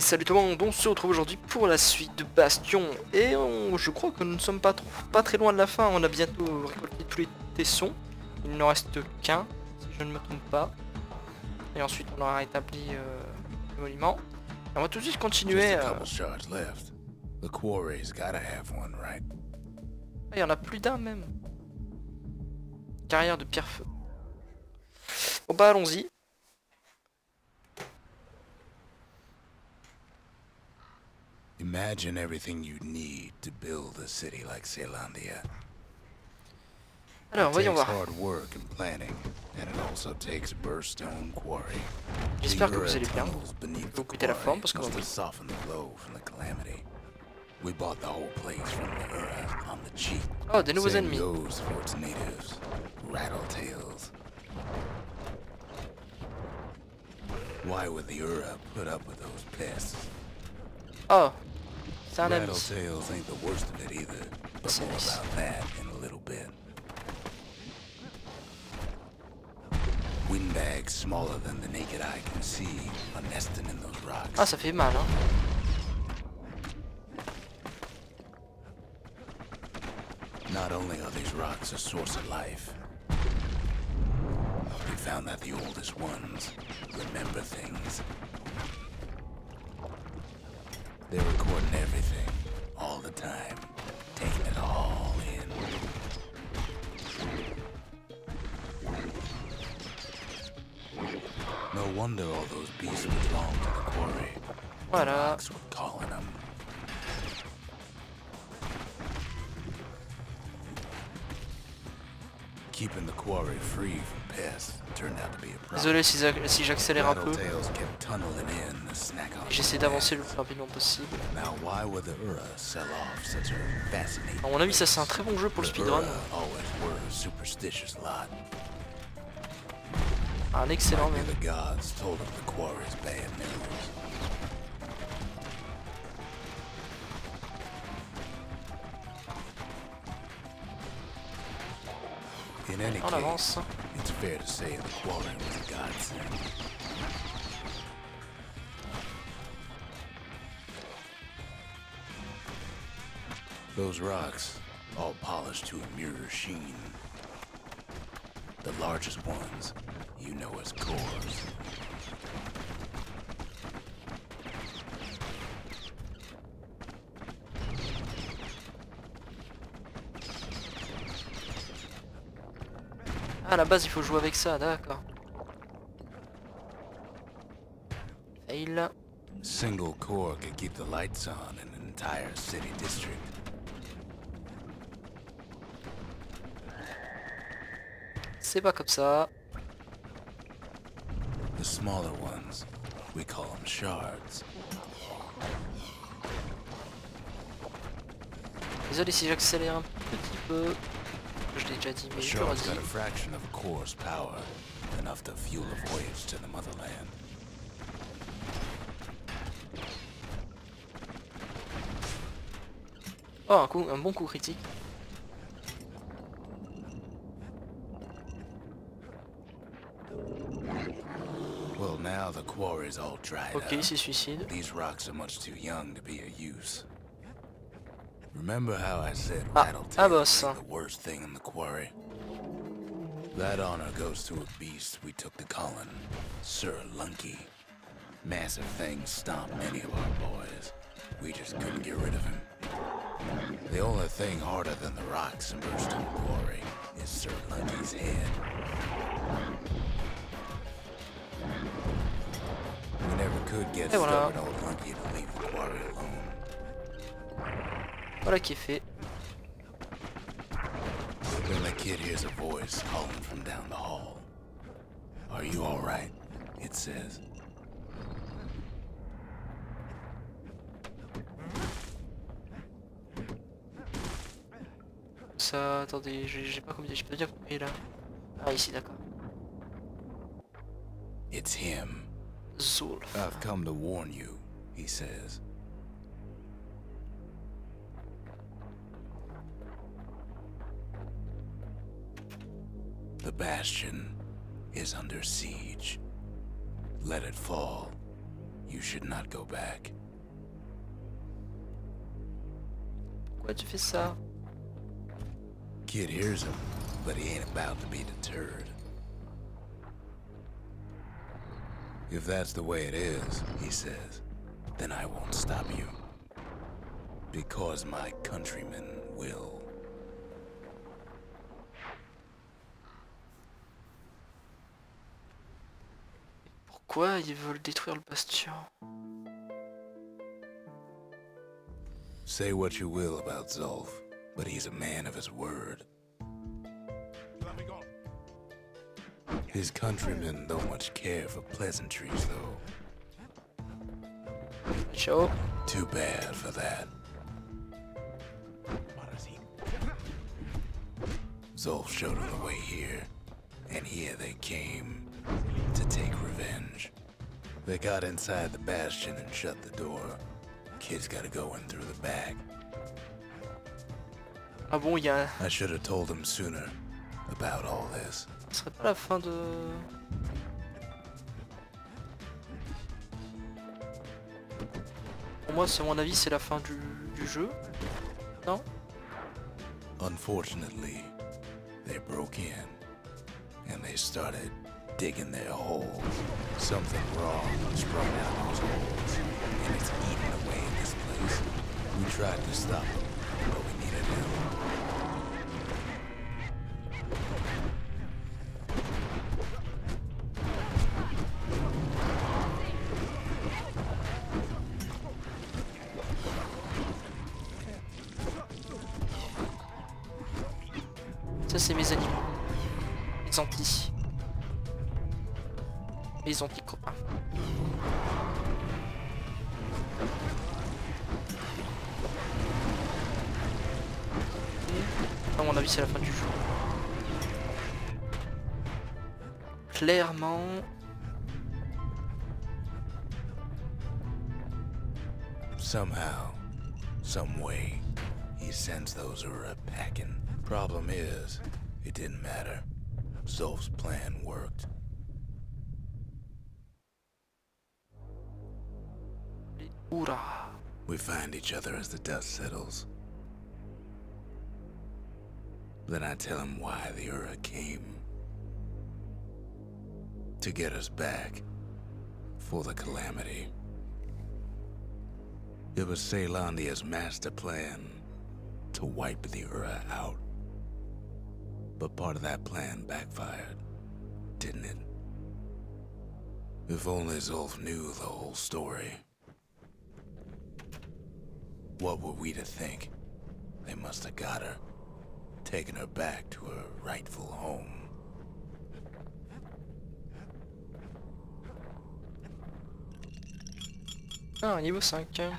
Salut tout le monde, on se retrouve aujourd'hui pour la suite de Bastion et on- je crois que nous ne sommes pas, trop- pas très loin de la fin, on a bientôt récolté tous les tessons, il ne reste qu'un si je ne me trompe pas et ensuite on aura établi euh, le monument. Et on va tout de suite continuer, euh? Ah, il y en a plus d'un même. Carrière de pierre-feu. Bon bah allons-y. Imagine everything you need to build a city like Caelondia. Alors it voyons takes voir. hard work and planning, and it also takes Burstone Quarry. J'espère que vous allez bien. Vous the quittez la forme quarry parce que must oui. the blow from the calamity. We bought the whole place from the Ura on the cheap. Oh, des nouveaux ennemis. goes for its natives, Rattletails. Why would the Ura put up with those pests? Oh, ami. Rattletails ain't the worst of it either, but more about that in a little bit. Windbags smaller than the naked eye can see are nesting in those rocks. Ah, ça fait mal, hein. Not only are these rocks a source of life, we found that the oldest ones remember things. Recording everything, all the time, taking it all in. No wonder all those beasts belong to the quarry. The Voilà. rocks were calling them. Keeping the quarry free from pests turned out to be a problem. Désolé si, j'accélère un peu. Kept tunneling in to snack J'essaie the d'avancer le pests. plus rapidement possible. Now, why would the Ura sell off such a fascinating À mon avis, ça place? c'est un très bon jeu pour le The speedrun. Ura always were a superstitious lot. Un excellent Maybe même. the gods Those rocks, all polished to a mirror sheen. The largest ones, you know as cores. Ah, à la base, il faut jouer avec ça, d'accord. Fail. Single core could keep the lights on in an entire city district. C'est pas comme ça. The smaller ones, we call them shards. Désolé si j'accélère un petit peu. Je l'ai déjà dit, mais je shard's redis. fraction of core's power, enough to fuel a voyage to the motherland. Oh, un, coup, un bon coup critique. The quarry's all dried Ok, up. il s'est suicide. These rocks are much too young to be of use. Remember how I said Ah, Rattletail ah, boss. the worst thing in the quarry? That honor goes to a beast we took to Colin, Sir Lunky. Massive thing stomped many of our boys. We just couldn't get rid of him. The only thing harder than the rocks in Burstone Quarry is Sir Lunky's head. Could get Et voilà. stubborn old Lunky to leave the quarry alone. Voilà qui est fait. Then the kid hears a voice calling from down the hall. Are you alright? It says. Ça, attendez, j'ai pas compris, j'ai pas bien compris là. Ah, ici, d'accord. It's him. Zulf. I've come to warn you, he says. The bastion is under siege. Let it fall, You should not go back. Pourquoi tu fais ça Kid hears him, but he ain't about to be deterred. If that's the way it is, he says, then I won't stop you. Because my countrymen will. Pourquoi ils veulent détruire le bastion Say what you will about Zulf, but he's a man of his word. His countrymen don't much care for pleasantries, though. Ciao. Too bad for that. Zulf showed him the way here, and here they came to take revenge. They got inside the bastion and shut the door. Kid's gotta go in through the back. Ah bon, il y a... I should have told him sooner about all this. Ce serait pas la fin de... Pour moi, c'est mon avis, c'est la fin du, jeu. Non? Unfortunately, they broke in and they started digging their holes. Something those holes. We tried to stop them, Clairement. Somehow, some way, he sends those Ura packing. Problem is, it didn't matter. Zulf's plan worked. We find each other as the dust settles. Then I tell him why the Ura came. To get us back. For the calamity. It was Caelondia's master plan to wipe the Ura out. But part of that plan backfired, didn't it? If only Zulf knew the whole story. What were we to think? They must have got her. Taken her back to her rightful home. Ah, niveau 5.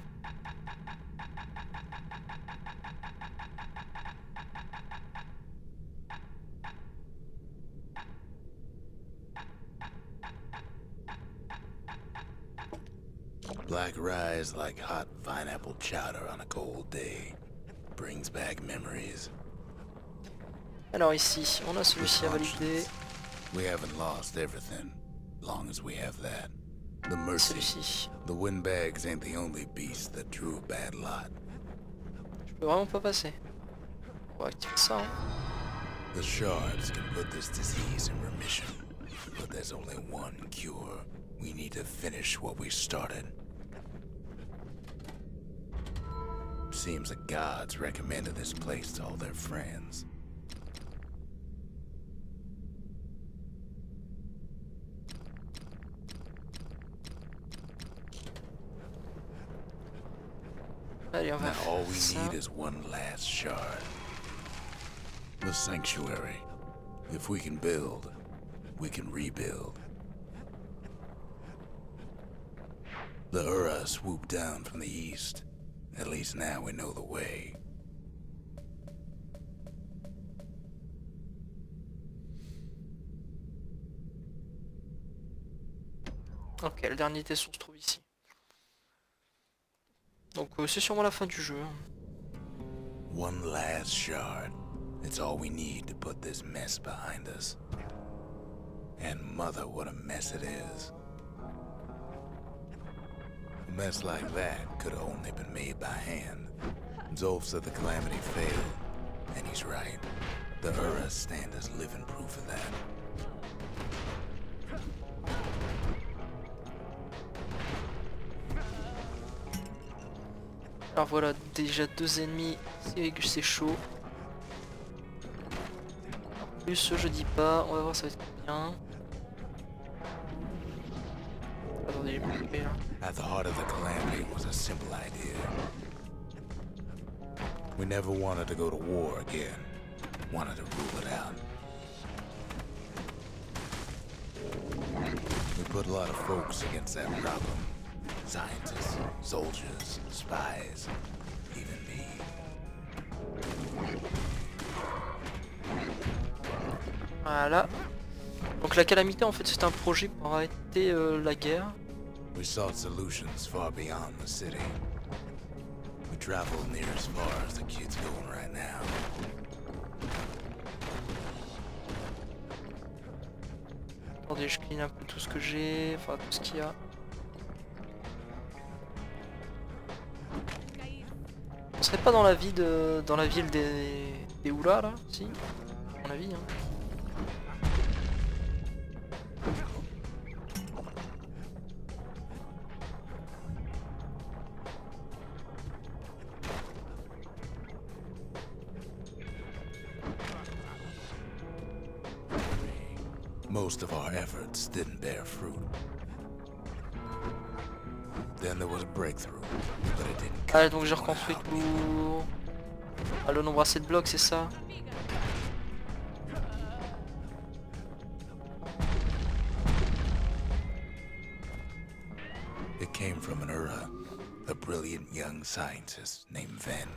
Black is like hot pineapple chowder on a cold day. Brings back memories. Alors ici, on a celui-ci à valider. We haven't lost everything, long as we have that. The mercy. The windbags ain't the only beast that drew a bad lot. Je peux vraiment pas passer. On va activer The shards can put this disease in remission, but there's only one cure. We need to finish what we started. Seems the gods recommended this place to all their friends. Allez, on va Now all faire we ça. Need is one last shard. The sanctuary. If we can build, we can rebuild. The Ura swooped down from the east. At least now we know the way. Ok, le dernier tesson se trouve ici. Donc euh, c'est sûrement la fin du jeu. One last shard. It's all we need to put this mess behind us. And mother, what a mess it is. A mess like that could have only been made by hand. Zulf said the Calamity failed, and he's right. The Ura stand as living proof of that. Alors voilà, déjà deux ennemis, c'est chaud. Plus, je dis pas, on va voir ça va être bien. Là. At the heart of the was a simple idea. We never wanted to go to war again. Wanted to rule it out. We put a lot of folks against that problem. Scientists, soldiers, spies, even me. Voilà. Donc la calamité en fait c'est un projet pour arrêter euh, la guerre. We sought solutions far beyond the city. We traveled near as far as the kid's going right now. Attendez, je clean un peu tout ce que j'ai, enfin tout ce qu'il y a. serait pas dans la vie de, dans la ville des, des Oula là, si, à mon avis. Hein. Ah donc tout. Ah le nombre blocs c'est ça It came from an era, a brilliant young scientist named Venn.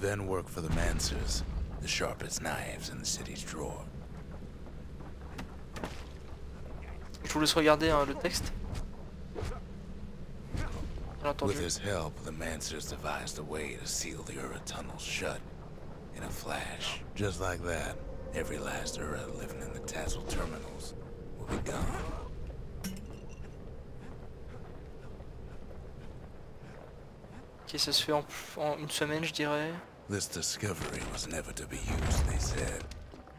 Venn worked for the Mancers, the sharpest knives in the city's drawer. Je vous laisse regarder hein, le texte. With his help, the Mancers devised a way to seal the Ura tunnels shut in a flash. Just like that, every last Ura living in the Tazal terminals will be gone. Ok ça se fait en, en une semaine je dirais. This discovery was never to be used, they said,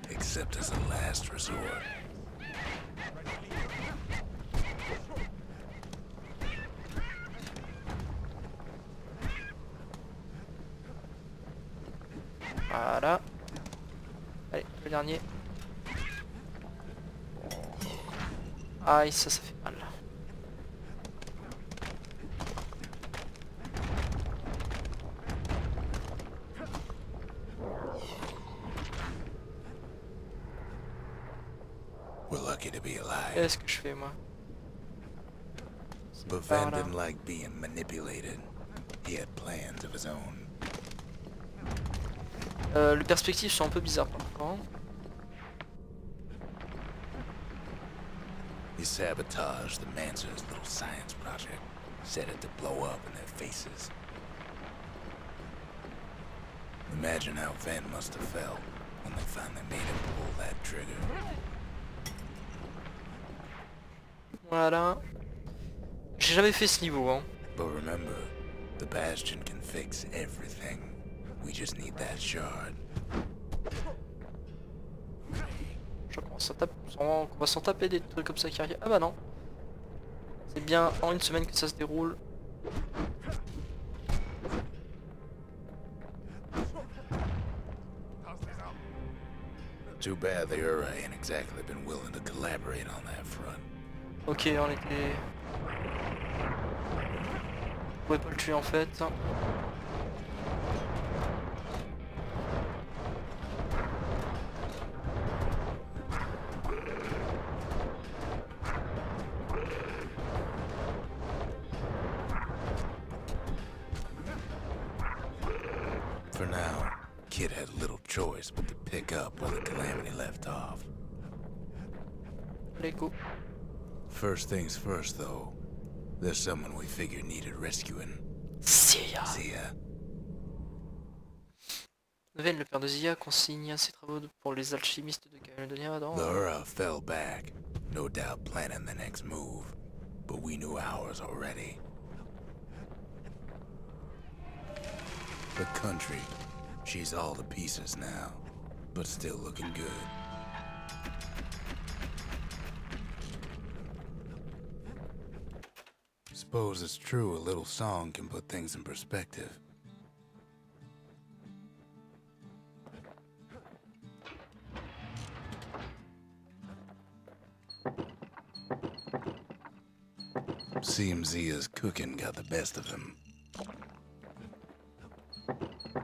except as a last resort. Voilà. Allez, le dernier. Aïe, ça, ça fait mal. We're lucky to be alive. Qu'est-ce que je fais, moi But Venn didn't like being manipulated. He had plans of his own. Euh, Les perspectives sont un peu bizarres parfois. He sabotaged the Mansers' little science project, set it to blow up in their faces. Imagine how Van must have felt when they finally made him pull that trigger. Voilà. J'ai jamais fait ce niveau, hein. But remember, the Bastion can fix everything. We just need that shard. Je commence à taper. On va s'en taper des trucs comme ça qui arrivent. Ah bah non. C'est bien en une semaine que ça se déroule. Too bad the Ura ain't exactly been willing to collaborate on that front. Ok, on était... On pouvait pas le tuer en fait. Kid had little choice but to pick up where the Calamity left off. First things first, though. There's someone we figured needed rescuing. Zia. Zia. Ven, le père de Zia, consigne ses travaux pour les alchimistes de Calédonia dans... The Ura fell back, no doubt planning the next move, but we knew ours already. The country, she's all to pieces now, but still looking good. Suppose it's true a little song can put things in perspective. Seems Zia's cooking got the best of him.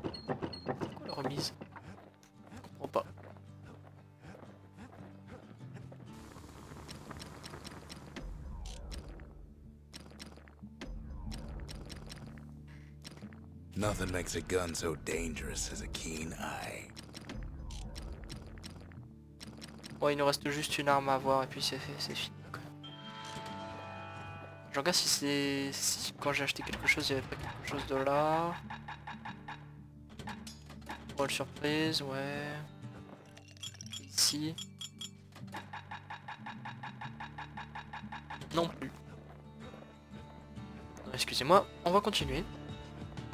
Pourquoi la remise? Je comprends pas. Nothing makes a gun so dangerous as a keen eye. Bon, il nous reste juste une arme à voir et puis c'est c'est fini. quoi. Je regarde si c'est... Si, quand j'ai acheté quelque chose, il y avait pas quelque chose de là. Rôle surprise, ouais. Ici. Non plus. Excusez-moi, on va continuer.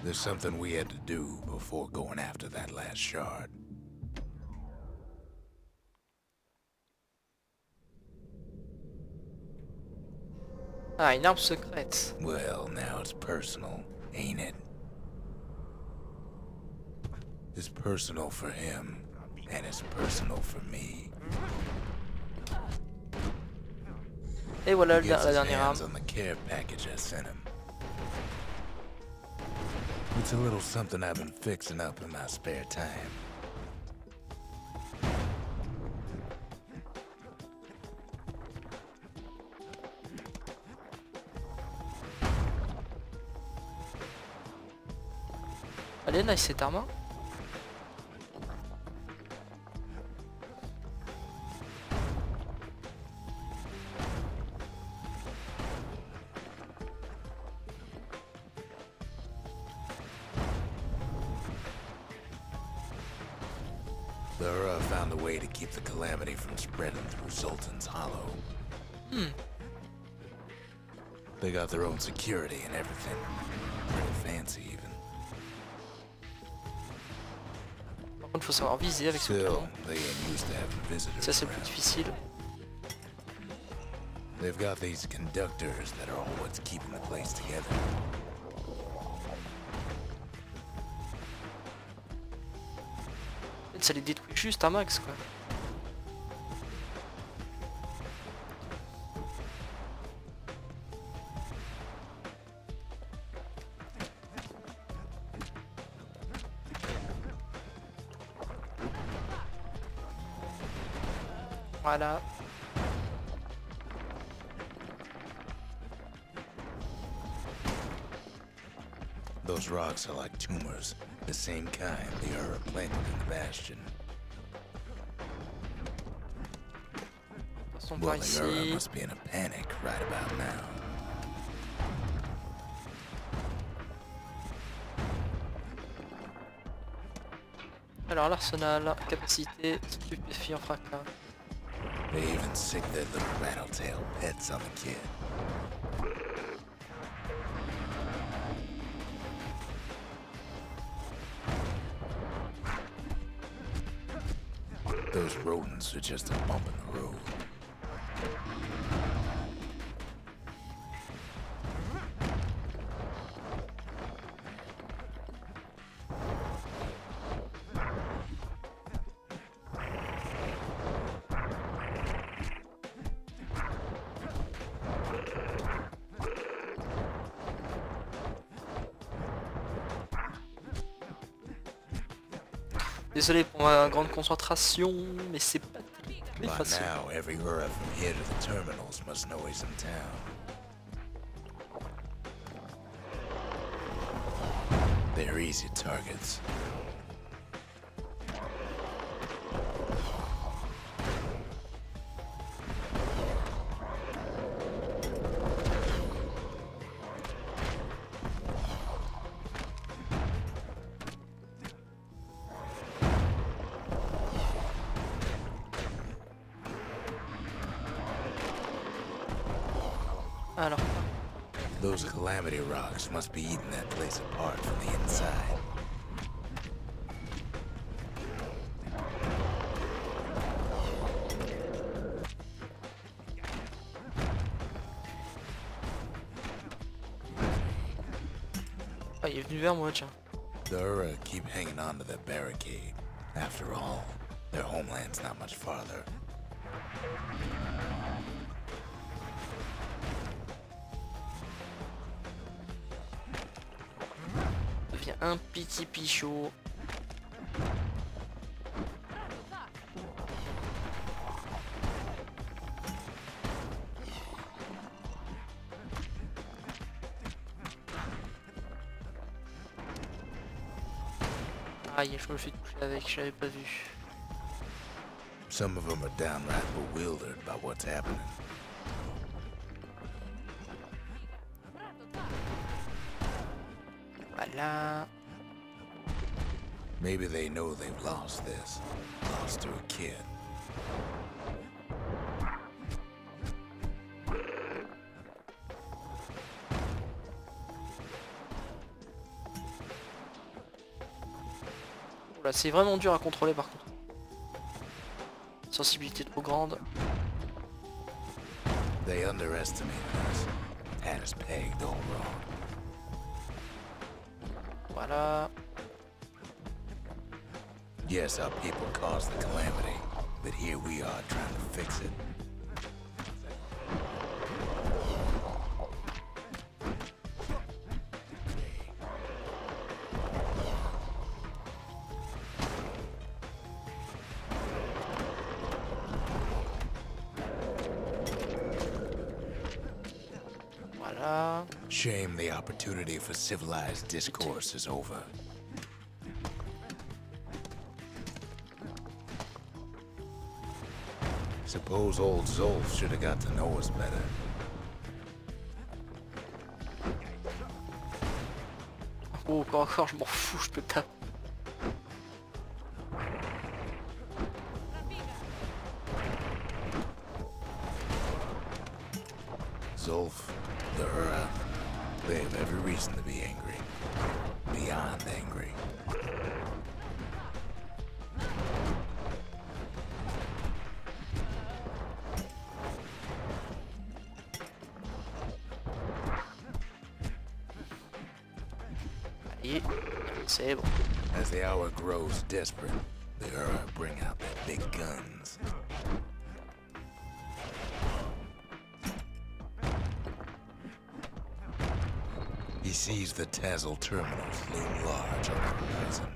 There's something we had to do before going after that last shard. Ah, une arme secrète. Well, now it's personal, ain't it? It's personal for him, and it's personal for me. Et voilà le- la dernière arme. on the care package I sent him. It's a little something I've been fixing up in my spare time. Elle est nice cette arme. Their own security and everything. Pretty fancy even. Par contre, faut savoir viser avec ce canon. Ça, c'est plus difficile. They've got these conductors that are all what's keeping the place together. Ça les détruit juste un max, quoi. Voilà. Those rocks are like tumors, the same kind the Hura planted in the Bastion. Well, par the ici. must be in a panic right about now. Alors l'arsenal, capacité, stupéfiant fracas. They even sick their little rattletail pets on the kid. Those rodents are just a bump in the road. Grande concentration, mais c'est pas très facile. now, every Hura Calamity rocks must be eating that place apart from the inside. ah, il est venu vers moi, tiens. The Ura keep hanging on to that barricade. After all, their homeland's not much farther. Un petit pichot. Aïe, je me suis touché avec, je l'avais pas vu. Some of them are downright bewildered by what's happening. They've lost this. Lost to a kid. Oula, c'est vraiment dur à contrôler par contre. Sensibilité trop grande. They underestimated us. Had us pegged all wrong. Voilà. Yes, our people caused the calamity, but here we are trying to fix it. Shame the opportunity for civilized discourse is over. Suppose old Zulf should have got to know us better. Oh, encore, encore, ah, je m'en fous, je peux taper. Bon. As the hour grows desperate, the Ura bring out their big guns. He sees the Tazal terminals loom large on the horizon.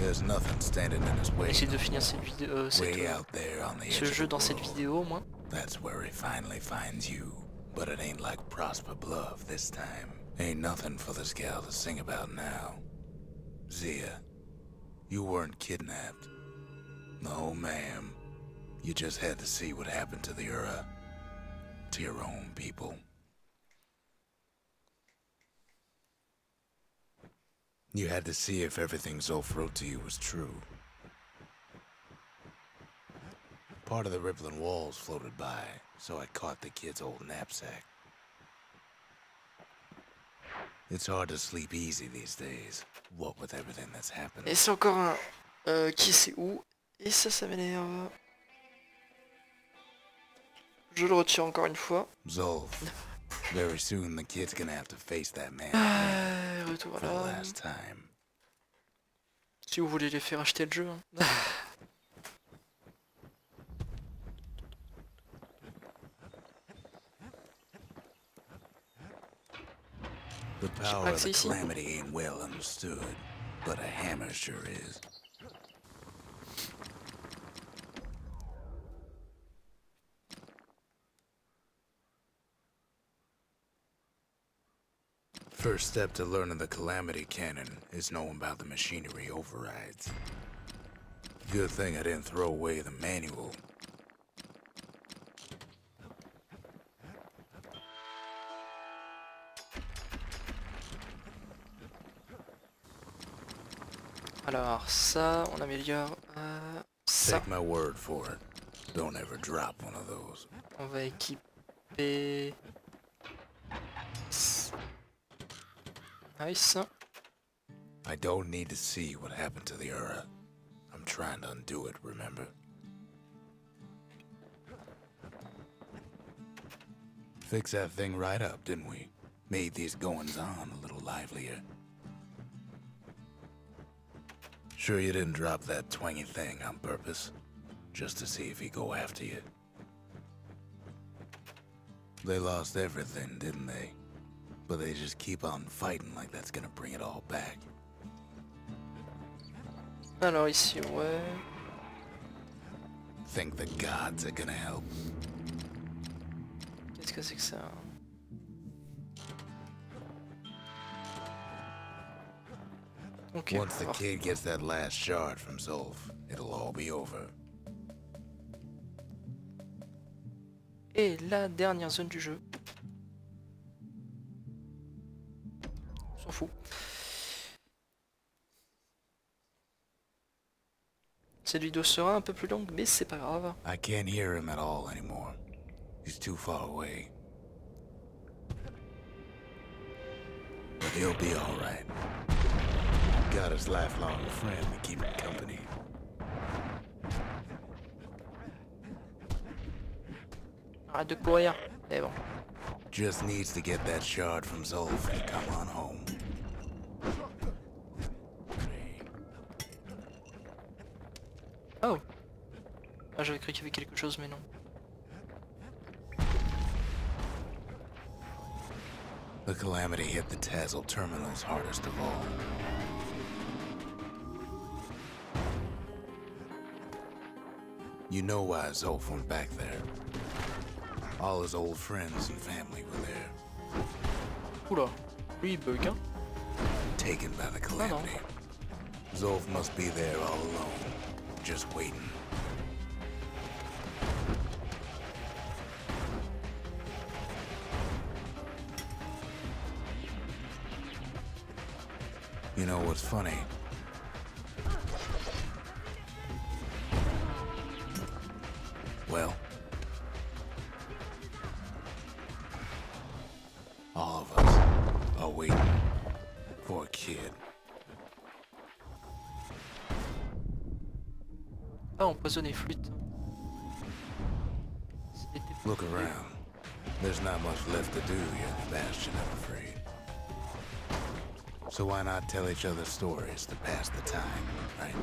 There's nothing standing in his way. essayer de finir cette vidéo, euh, cette, euh, out there on the ce jeu dans cette vidéo au moins. That's where he finally finds you. But it ain't like Prosper Bluff this time. Ain't nothing for this gal to sing about now. Zia, you weren't kidnapped. No, ma'am. You just had to see what happened to the Ura. To your own people. You had to see if everything Zulf wrote to you was true. Part of the rippling walls floated by, so I caught the kid's old knapsack. It's hard to sleep easy these days, what with everything that's happened. Et c'est encore un euh, qui sait où. Et ça, ça m'énerve. Je le retire encore une fois. Zulf, very soon the kid's gonna have to face that man Ah, retour for the last time. Si vous voulez les faire acheter le jeu. hein. The power of the calamity ain't well understood, but a hammer sure is. First step to learning the Calamity Cannon is knowing about the machinery overrides. Good thing I didn't throw away the manual. Alors ça, on améliore euh, ça. Take my word for it. Don't ever drop one of those. On va équiper... Nice. I don't need to see what happened to the Ura. I'm trying to undo it, remember? Fix that thing right up, didn't we? Made these goings-on a little livelier. Sure you didn't drop that twangy thing on purpose? Just to see if he'd go after you? They lost everything, didn't they? But they just keep on fighting like that's gonna bring it all back. Alors ici, ouais. Think the gods are gonna help? Qu'est-ce que c'est que ça Ok, Once the kid gets that last shard from Zulf, it'll all be over. Et la dernière zone du jeu. Cette vidéo sera un peu plus longue, mais c'est pas grave. I can't hear him at all anymore. He's too far away. But he'll be alright. Got his lifelong friend to keep him company. Arrête de courir. Mais bon. Just needs to get that shard from Zolf and come on home. J'avais cru qu'il y avait quelque chose mais non. The calamity hit the Tazal terminals hardest of all. You know why Zulf went back there. All his old friends and family were there, Oula. Lui il bug hein. taken by the ah calamity. Zulf must be there all alone, just waiting. You know what's funny? Well, all of us are waiting for a kid. Ah empoisonné flûte. Look around. There's not much left to do here in the Bastion, I'm afraid. So why not tell each other stories to pass the time, right?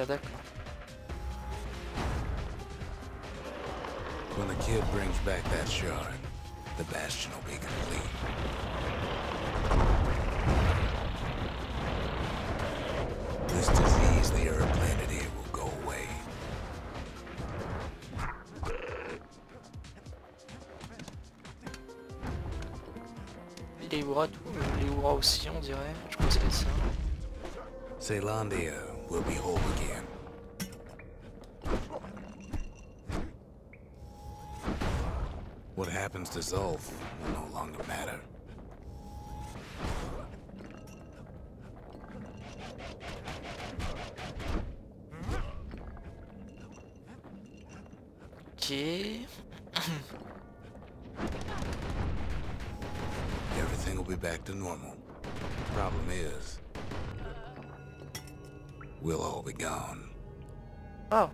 Parle Asie, ah, d'accord. When the kid brings back that shard, the Bastion will be complete. This disease the Earth planted here will go away. Tout. Les Oura aussi, on dirait. Je crois que c'est ça. Caelondia will be whole again. What happens to Zulf will no longer matter. Ok. Everything will be back to normal. The Problem is, we'll all be gone. Oh.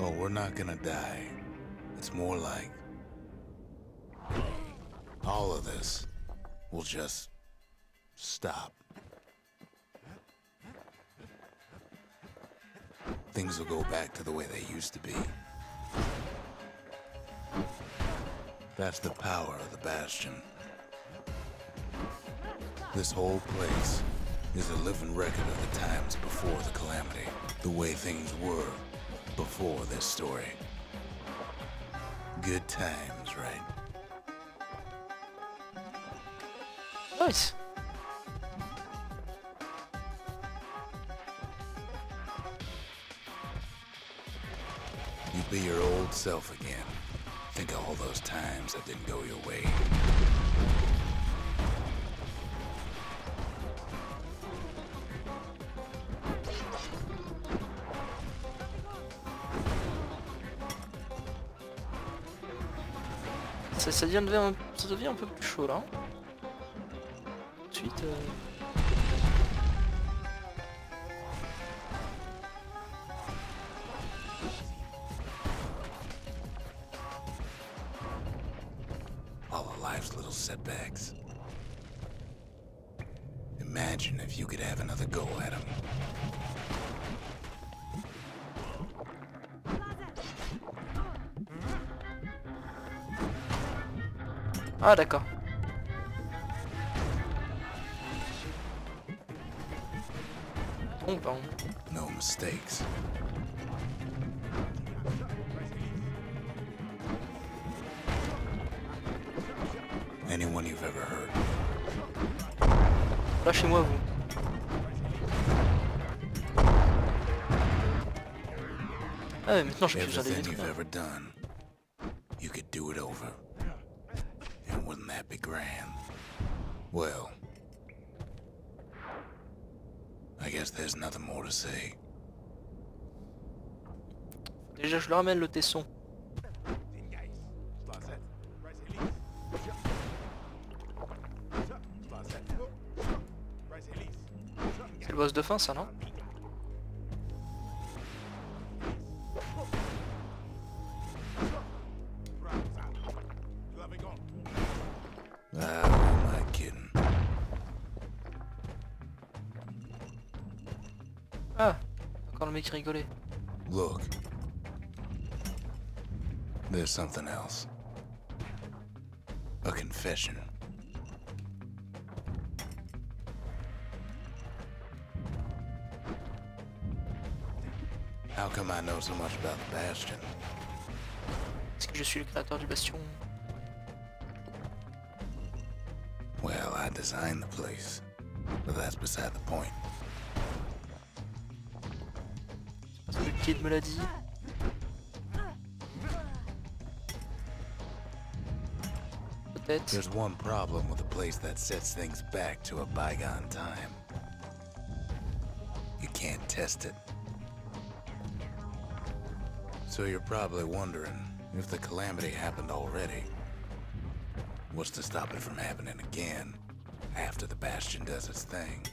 Oh, we're not gonna die. It's more like all of this will just stop. Things will go back to the way they used to be. That's the power of the Bastion. This whole place is a living record of the times before the Calamity. The way things were before this story. Good times, right? Nice. You be your old self again. Think of all those times that didn't go your way. Ça, ça, devient, ça devient un peu plus chaud là. Ensuite. euh, Ah d'accord. Bon, No mistakes. Anyone you've ever heard. lâchez-moi vous. Ah ouais, maintenant je peux faire des Everything je le ramène le tesson. C'est le boss de fin ça non Ah, Encore le mec rigolait. There's something else. A confession. How come I know so much about the Bastion? Est-ce que je suis le créateur du bastion Well, I designed the place. But that's beside the point. Parce le kid me l'a dit. Peut-être. There's one problem with a place that sets things back to a bygone time. You can't test it. So you're probably wondering if the calamity happened already. What's to stop it from happening again after the Bastion does its thing?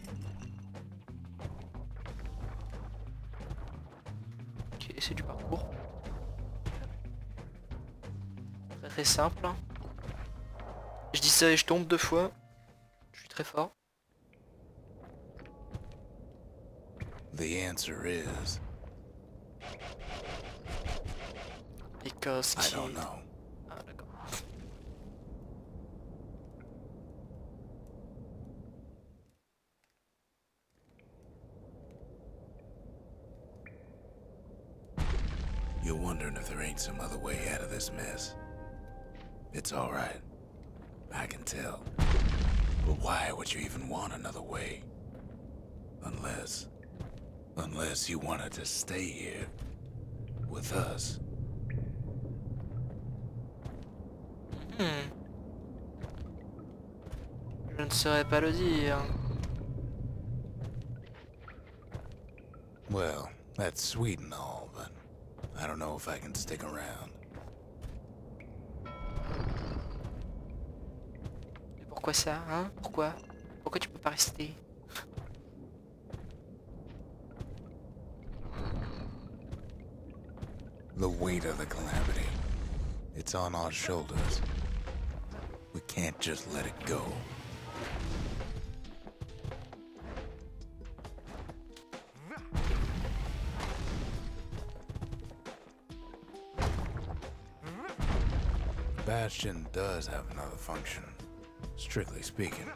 Ok, c'est du parcours. Très très simple. Je je tombe deux fois. Je suis très fort. The answer is Because I don't know. Ah. You're wondering if there ain't some other way out of this mess. It's alright. I can tell. But why would you even want another way? Unless. Unless you wanted to stay here. With us. Hmm. Je ne saurais pas le dire. Well, that's sweet and all, but I don't know if I can stick around. Pourquoi ça, hein Pourquoi Pourquoi tu peux pas rester The weight of the calamity. It's on our shoulders. We can't just let it go. Bastion does have another function strictly speaking.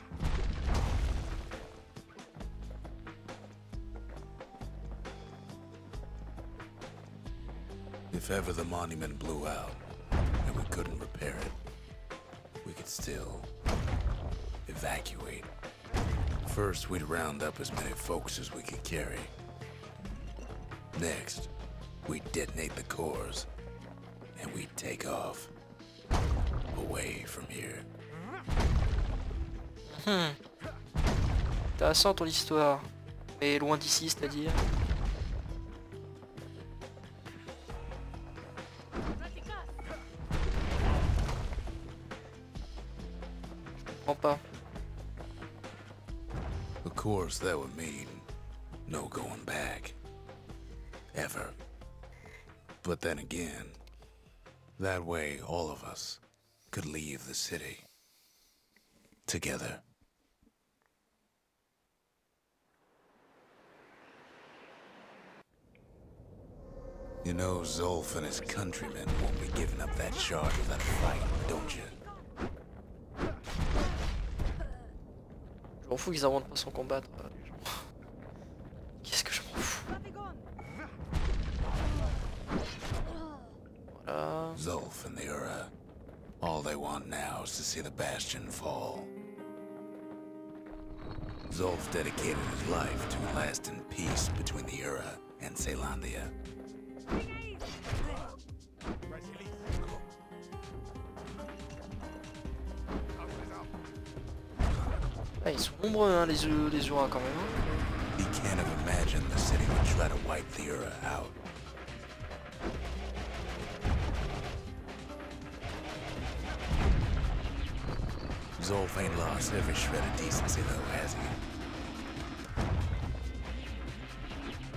If ever the monument blew out and we couldn't repair it, we could still evacuate. First, we'd round up as many folks as we could carry. Next, we'd detonate the cores and we'd take off away from here. Hmm. Intéressant ton histoire. Mais loin d'ici, c'est-à-dire. Pas. Of course, that would mean no going back. Ever. But then again, that way all of us could leave the city. Together. You know Zulf and his countrymen won't be giving up that shard without a fight, don't you? Je m'en fous qu'ils inventent pas combattre. euh. Qu'est-ce que je m'en fous Voilà. Zulf and the Ura. All they want now is to see the Bastion fall. Zulf dedicated his life to lasting peace between the Ura and Caelondia. Nombreux hein, les, les Uras quand même. He can't have imagined the city would try to wipe the Ura out. Zulf ain't lost every shred of decency though, has he?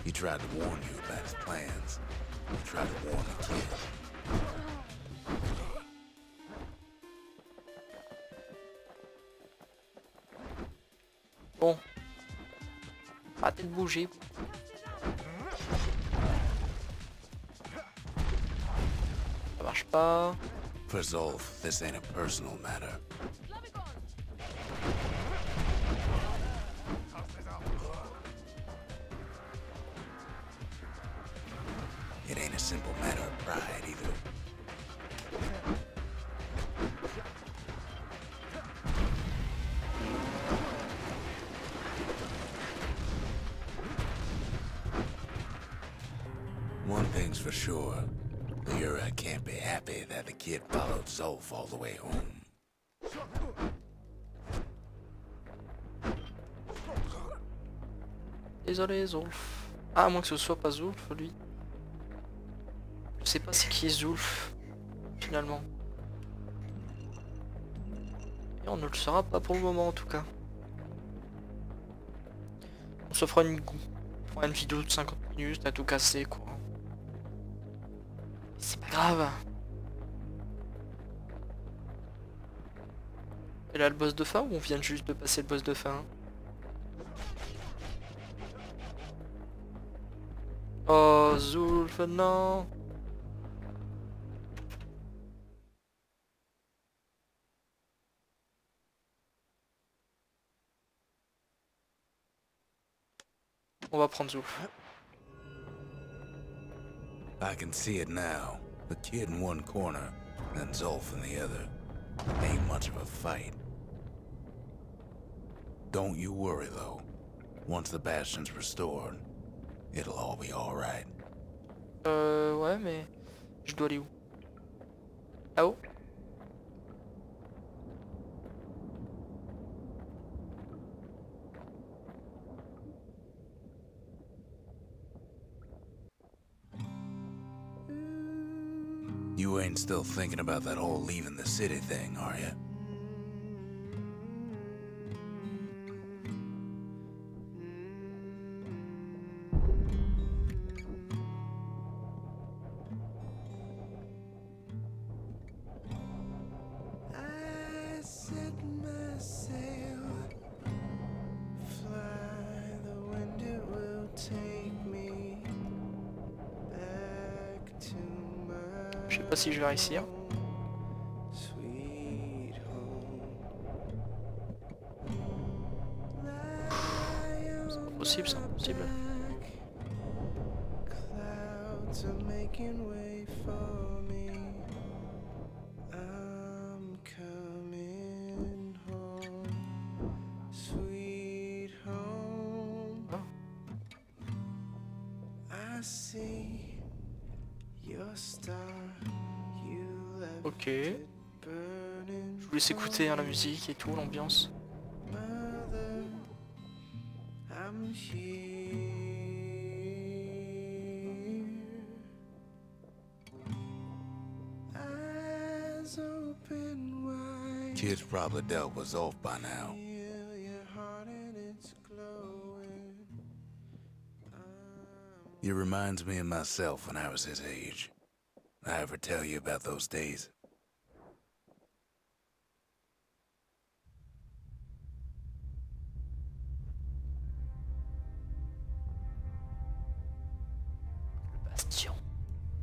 He tried to warn you about his plans. He tried to warn the kid. De bouger. Ça marche pas. A personal matter. Désolé Zulf. Ah, à moins que ce soit pas Zulf lui. Je sais pas c'est qui est Zulf. Finalement. Et on ne le saura pas pour le moment en tout cas. On se fera une, fera une vidéo de 50 minutes à tout casser quoi. C'est pas grave. Et là le boss de fin ou on vient juste de passer le boss de fin? Oh Zulf, non On va prendre Zulf. I can see it now. The kid in one corner, and Zulf in the other. Ain't much of a fight. Don't you worry, though. Once the Bastion's restored, it'll all be alright. Euh, ouais, mais je dois aller où ah Là-haut You ain't still thinking about that whole leaving the city thing, are you? je vais réussir. C'est impossible, c'est impossible. Ok. Je vous laisse écouter hein, la musique et tout, l'ambiance. Kid's probably dealt was off by now. It reminds me of myself when I was his age. I ever tell you about those days?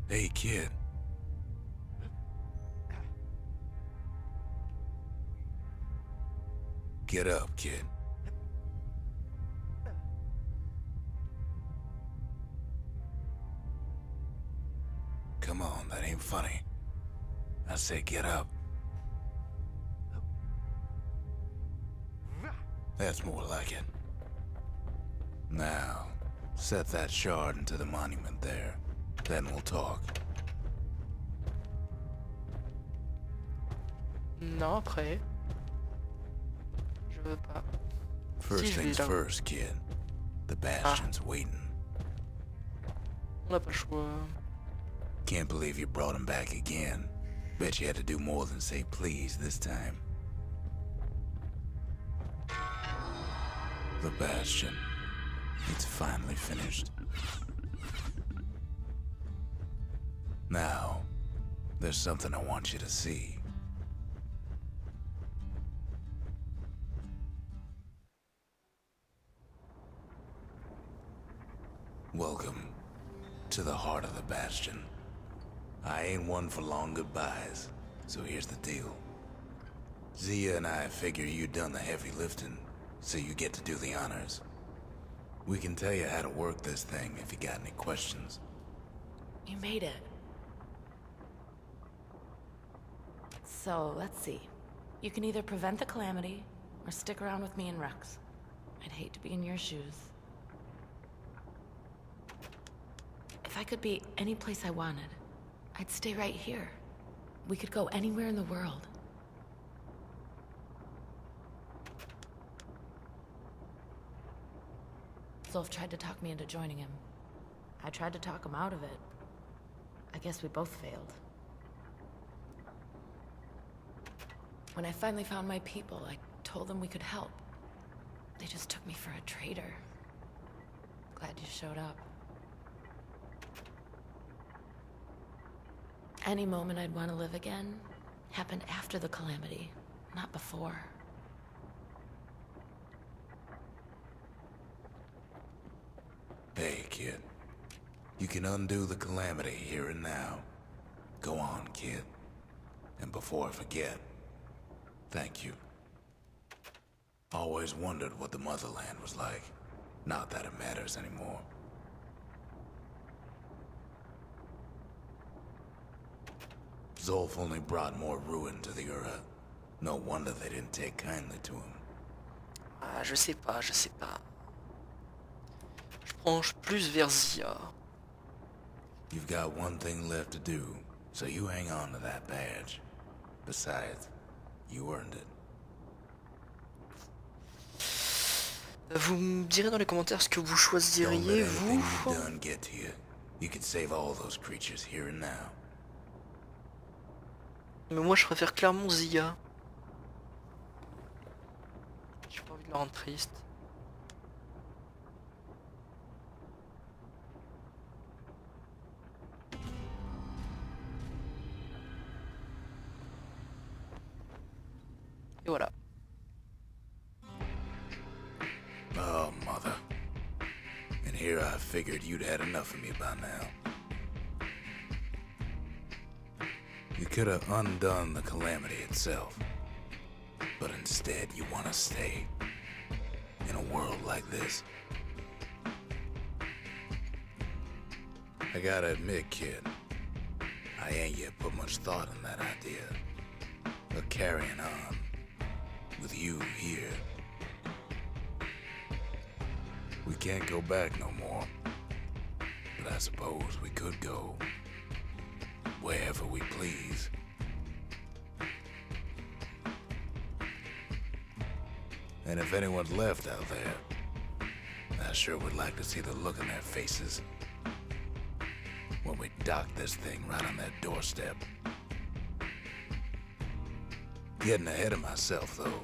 Hey, kid. Get up, kid. Funny. I say get up. That's more like it. Now, set that shard into the monument there. Then we'll talk. Non, après. Je veux pas. First Si, things first, kid. The Bastion's ah. waiting. On n'a pas le choix. Can't believe you brought him back again. Bet you had to do more than say please this time. The Bastion. It's finally finished. Now, there's something I want you to see. Welcome to the heart of the Bastion. I ain't one for long goodbyes, so here's the deal. Zia and I figure you done the heavy lifting, so you get to do the honors. We can tell you how to work this thing if you got any questions. You made it. So, let's see. You can either prevent the calamity, or stick around with me and Rucks. I'd hate to be in your shoes. If I could be any place I wanted, I'd stay right here. We could go anywhere in the world. Zulf tried to talk me into joining him. I tried to talk him out of it. I guess we both failed. When I finally found my people, I told them we could help. They just took me for a traitor. Glad you showed up. Any moment I'd want to live again happened after the calamity, not before. Hey, kid. You can undo the calamity here and now. Go on, kid. And before I forget, thank you. Always wondered what the motherland was like. Not that it matters anymore. Zulf only brought more ruin to the Ura. No wonder they didn't take kindly to him. Ah, je sais pas, je sais pas. Je penche plus vers Zia. You've got one thing left to do, so you hang on to that badge. Besides, you earned it. Vous me direz dans les commentaires ce que vous choisiriez, vous. you've done get to you. You could save all those creatures here and now. Mais moi, je préfère clairement Zia. J'ai pas envie de la rendre triste. Et voilà. Oh, mother. And here I figured you'd had enough of me by now. could have undone the calamity itself. But instead, you want to stay in a world like this. I gotta admit, kid, I ain't yet put much thought in that idea of carrying on with you here. We can't go back no more, but I suppose we could go wherever we please. And if anyone's left out there, I sure would like to see the look on their faces when we dock this thing right on that doorstep. Getting ahead of myself, though.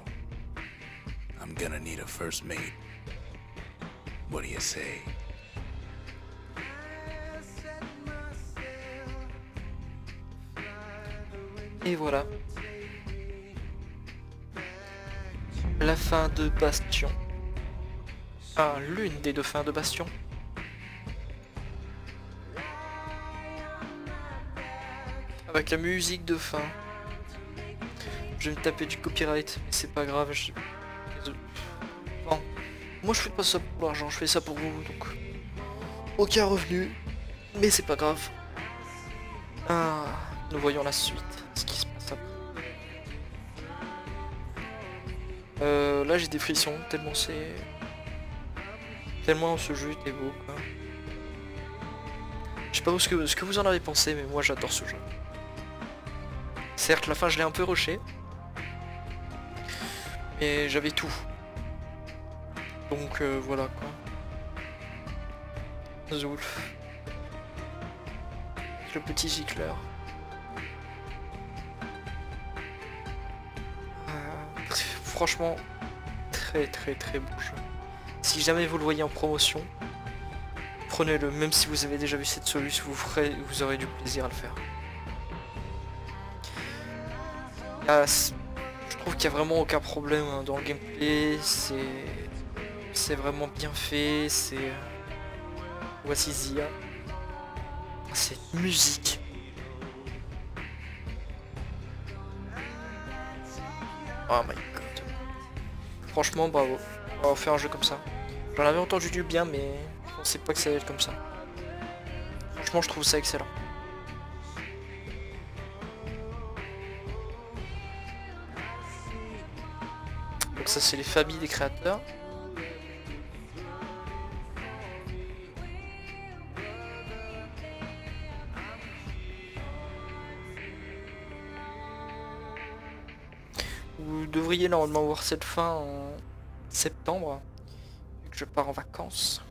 I'm gonna need a first mate. What do you say? Et voilà. La fin de Bastion. Ah, l'une des deux fins de Bastion. Avec la musique de fin. Je vais me taper du copyright, mais c'est pas grave. Bon. Moi je fais pas ça pour l'argent, je fais ça pour vous, donc... Aucun revenu, mais c'est pas grave. Ah, nous voyons la suite, Euh, là j'ai des frissons, tellement c'est... Tellement ce jeu était beau, quoi. Je sais pas ce que, ce que vous en avez pensé, mais moi j'adore ce jeu. Certes, la fin je l'ai un peu rushé. Mais j'avais tout. Donc euh, voilà quoi. Zulf. Le petit gicleur. Franchement, très très très bon jeu. Si jamais vous le voyez en promotion, prenez-le, même si vous avez déjà vu cette solution, vous ferez, vous aurez du plaisir à le faire. Ah, c- je trouve qu'il n'y a vraiment aucun problème hein, dans le gameplay, c'est vraiment bien fait, c'est euh, voici Zia. Cette musique. Oh my. Franchement bravo. On va faire un jeu comme ça. J'en avais entendu du bien mais je pensais pas que ça allait être comme ça. Franchement je trouve ça excellent. Donc ça c'est les familles des créateurs. Normalement voir cette fin en septembre, vu que je pars en vacances.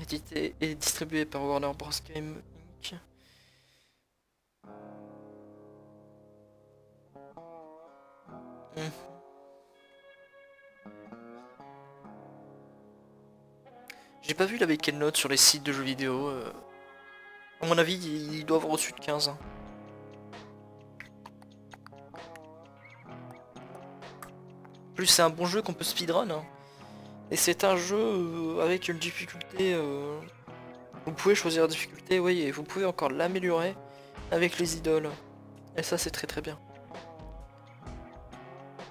Édité et distribué par Warner Bros. Game Inc. Hmm. J'ai pas vu avait quelle note sur les sites de jeux vidéo. euh. À mon avis, il doit avoir au-dessus de 15. hein. Plus, c'est un bon jeu qu'on peut speedrun. hein. Et c'est un jeu euh, avec une difficulté... euh, Vous pouvez choisir la difficulté, oui, et vous pouvez encore l'améliorer avec les idoles. Et ça, c'est très très bien.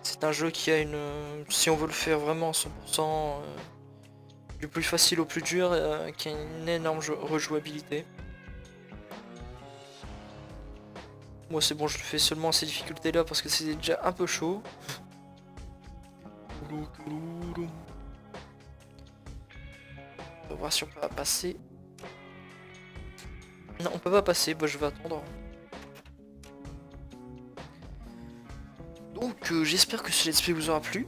C'est un jeu qui a une... euh, Si on veut le faire vraiment à 100%, euh, du plus facile au plus dur, qui a une énorme jo- rejouabilité. Moi c'est bon, je le fais seulement ces difficultés là parce que c'est déjà un peu chaud. On va voir si on peut pas passer. Non, on peut pas passer, bah je vais attendre. Donc euh, j'espère que ce let's play vous aura plu.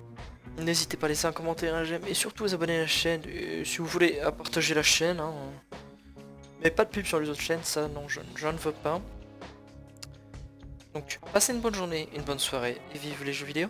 N'hésitez pas à laisser un commentaire, un j'aime et surtout à vous abonner à la chaîne euh, si vous voulez à partager la chaîne. hein. Mais pas de pub sur les autres chaînes, ça non, je, je ne veux pas. Donc passez une bonne journée, une bonne soirée et vive les jeux vidéo.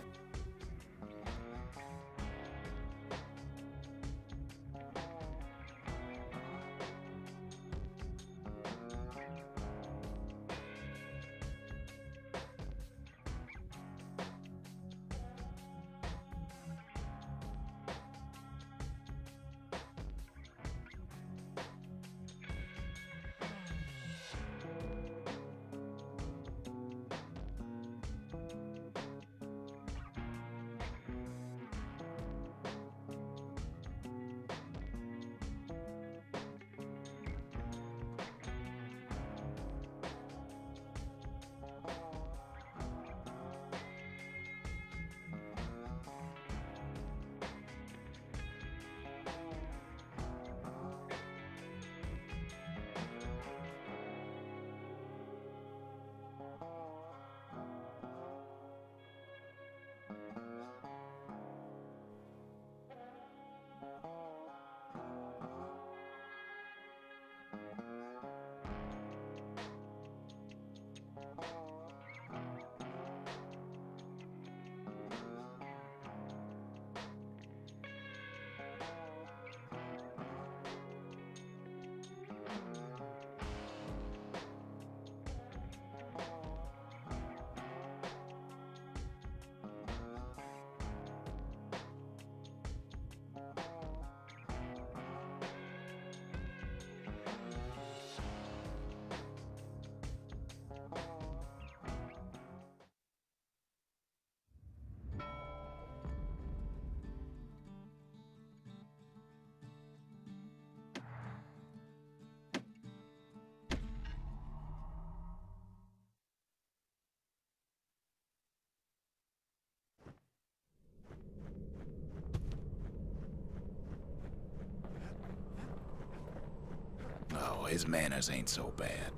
His manners ain't so bad.